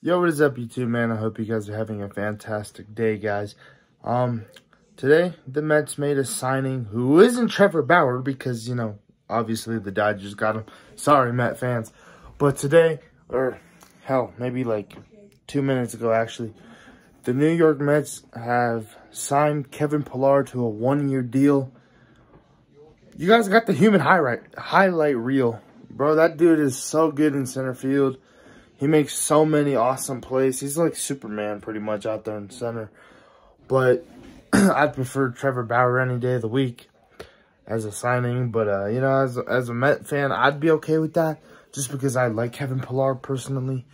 Yo, what is up, YouTube, man? I hope you guys are having a fantastic day, guys. Um, today, the Mets made a signing who isn't Trevor Bauer because, you know, obviously the Dodgers got him. Sorry, Met fans. But today, or hell, maybe like two minutes ago, actually, the New York Mets have signed Kevin Pillar to a one-year deal. You guys got the human highlight, highlight reel. Bro, that dude is so good in center field. He makes so many awesome plays. He's like Superman pretty much out there in center. But I'd prefer Trevor Bauer any day of the week as a signing. But, uh, you know, as, as a Met fan, I'd be okay with that just because I like Kevin Pillar personally.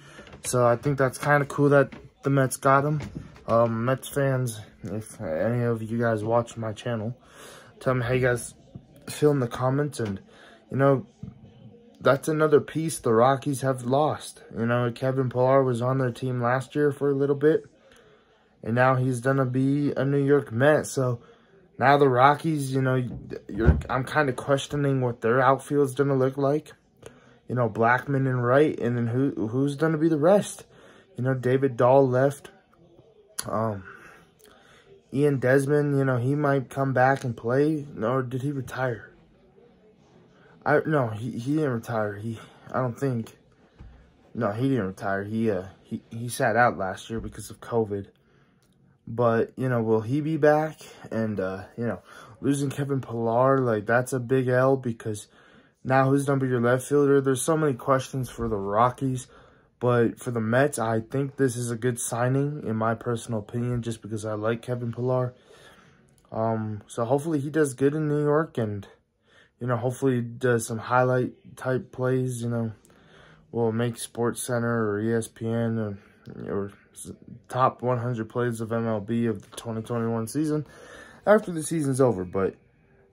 So I think that's kind of cool that the Mets got him. Um, Mets fans, if any of you guys watch my channel, tell me how you guys feel in the comments. And, you know, that's another piece the Rockies have lost. You know, Kevin Pillar was on their team last year for a little bit. And now he's going to be a New York Met. So now the Rockies, you know, I'm kind of questioning what their outfield's going to look like. You know, Blackmon and Wright. And then who who's going to be the rest? You know, David Dahl left. Um, Ian Desmond, you know, he might come back and play. Or did he retire? I no, he he didn't retire. He I don't think. No, he didn't retire. He uh he he sat out last year because of COVID. But you know, will he be back? And uh, you know, losing Kevin Pillar like that's a big L because now who's gonna be your left fielder? There's so many questions for the Rockies. But for the Mets, I think this is a good signing, in my personal opinion, just because I like Kevin Pillar. Um, so hopefully he does good in New York and you know, hopefully does some highlight type plays, you know, will make Sports Center or ESPN or, or top 100 plays of MLB of the 2021 season after the season's over. But,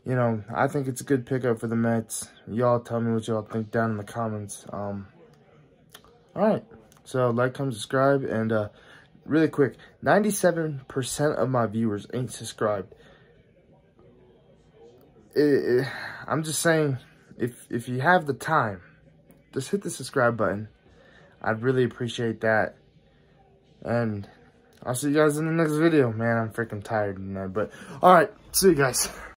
you know, I think it's a good pickup for the Mets. Y'all tell me what y'all think down in the comments. Um, all right. So, like, comment, subscribe, and uh, really quick, 97% of my viewers ain't subscribed it, it, I'm just saying, if if you have the time, just hit the subscribe button. I'd really appreciate that. And I'll see you guys in the next video. Man, I'm freaking tired, man. But, alright, see you guys.